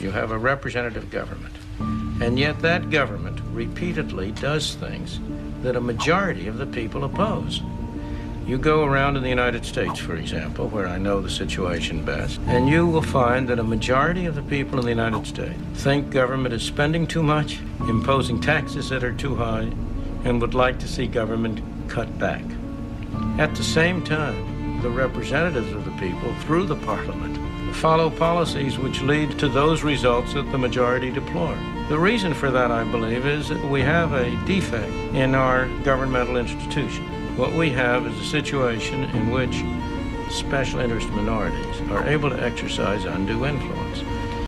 You have a representative government. And yet that government repeatedly does things that a majority of the people oppose. You go around in the United States, for example, where I know the situation best, and you will find that a majority of the people in the United States think government is spending too much, imposing taxes that are too high, and would like to see government cut back. At the same time, the representatives of the people, through the parliament, follow policies which lead to those results that the majority deplore. The reason for that, I believe, is that we have a defect in our governmental institution. What we have is a situation in which special interest minorities are able to exercise undue influence.